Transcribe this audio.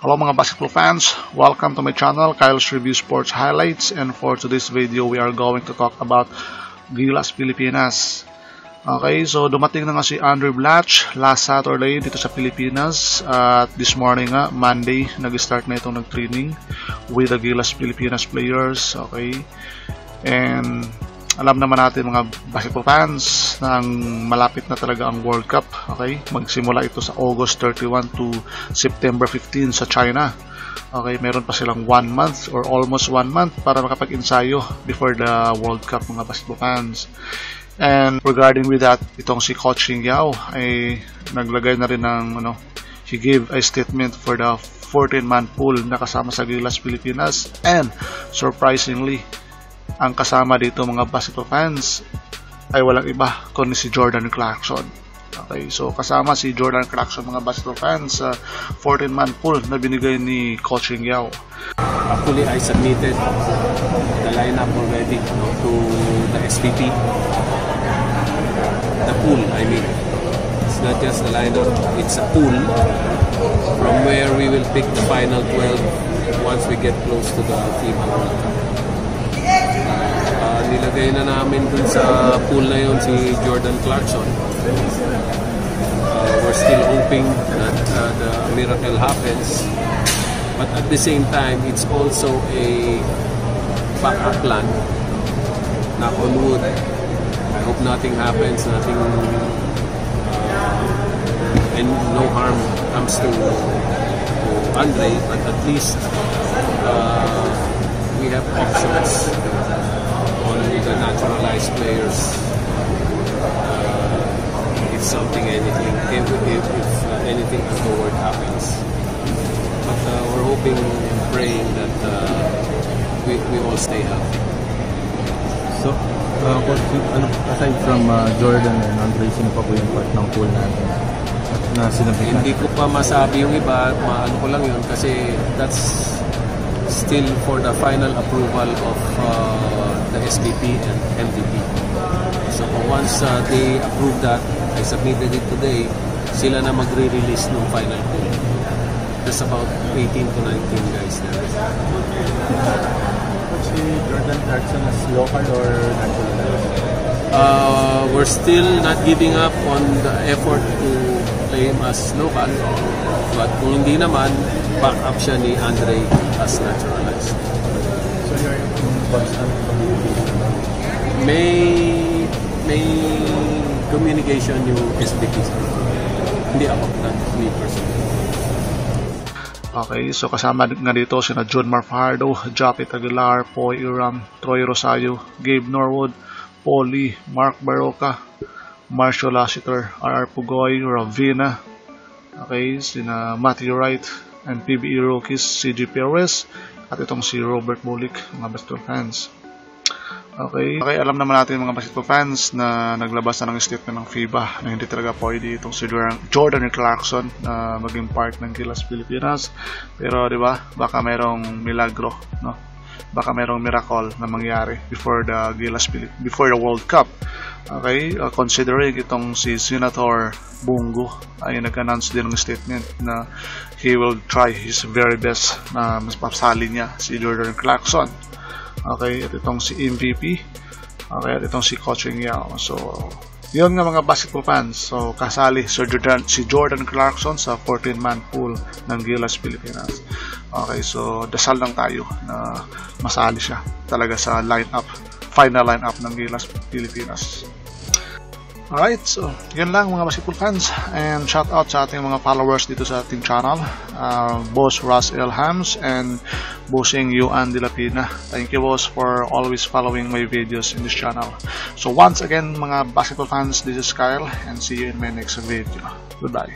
Hello mga basketball fans, welcome to my channel, Kyle's Review Sports Highlights and for today's video we are going to talk about Gilas Pilipinas. Okay, so dumating na nga si Andrew Blatch last Saturday dito sa Pilipinas at this morning nga, Monday, nag-start na itong nag-training with the Gilas Pilipinas players. Okay, and alam naman natin mga basketball fans na malapit na talaga ang World Cup. Okay? Magsimula ito sa August 31 to September 15 sa China. Okay, meron pa silang one month or almost one month para makapag-ensayo before the World Cup mga basketball fans. And regarding with that, itong si Coach Yao ay naglagay na rin ng ano, he gave a statement for the 14-man pool na kasama sa Gilas Pilipinas and surprisingly ang kasama dito mga basketball fans ay walang iba kundi si Jordan Clarkson. Okay, so kasama si Jordan Clarkson mga basketball fans sa 14-man pool na binigay ni Coach Xing Yao. Actually, I submitted the lineup already no, to the SVP. The pool, I mean. It's not just the lineup, it's a pool from where we will pick the final 12 once we get close to the FIBA World Cup. Uh, nilagay na namin dun sa pool na yun si Jordan Clarkson. Uh, we're still hoping that uh, the miracle happens. But at the same time, it's also a backup plan. Knock on wood. I hope nothing happens, nothing, uh, and no harm comes to, to Andre. But at least uh, we have options anything, if, if, if uh, anything untoward happens. But uh, we're hoping, praying that uh, we, we all stay healthy. So, uh, coach, ano, aside from uh, Jordan and Andre, sino pa po yung part ng pool natin? At na sinabi Hindi ko pa masabi yung iba, maano ko lang yun kasi that's still for the final approval of uh, the SVP and MVP. So once uh, they approve that, I submitted it today, sila na magre-release ng final pool. There's about 18 to 19 guys there. Si Jordan Clarkson as local or national? Uh, we're still not giving up on the effort to play him as local. But kung hindi naman, back up siya ni Andre as naturalized. So you're in constant? May may communication yung akin. Hindi ako, not me personally. Okay, so kasama nga dito sina John Marfardo, Japet Aguilar, Poy Iram, Troy Rosario, Gabe Norwood, Paulie, Mark Baroka, Marshall Lassiter, R.R. Pugoy, Ravina, okay, sina Matthew Wright, and PBE rookies CG Perez, at itong si Robert Bulik, mga basketball fans. Okay. okay, alam naman natin mga basketball fans na naglabas na ng statement ng FIBA na hindi talaga pwede itong si Jordan Clarkson na maging part ng Gilas Pilipinas. Pero 'di ba, baka merong milagro, no? Baka merong miracle na mangyari before the Gilas Pilip before the World Cup. Okay, uh, considering itong si Senator Bungo ay nag-announce din ng statement na he will try his very best na mas papasali niya si Jordan Clarkson. Okay, at itong si MVP. Okay, at itong si Coaching Yao. So, yun nga mga basketball fans. So, kasali si Jordan, si Jordan Clarkson sa 14-man pool ng Gilas Pilipinas. Okay, so dasal lang tayo na masali siya talaga sa lineup, final lineup ng Gilas Pilipinas. Alright, so yan lang mga basketball fans and shout out sa ating mga followers dito sa ating channel uh, Boss Russ Elhams and Bossing Yuan Pina. Thank you boss for always following my videos in this channel. So once again mga basketball fans, this is Kyle and see you in my next video. Goodbye.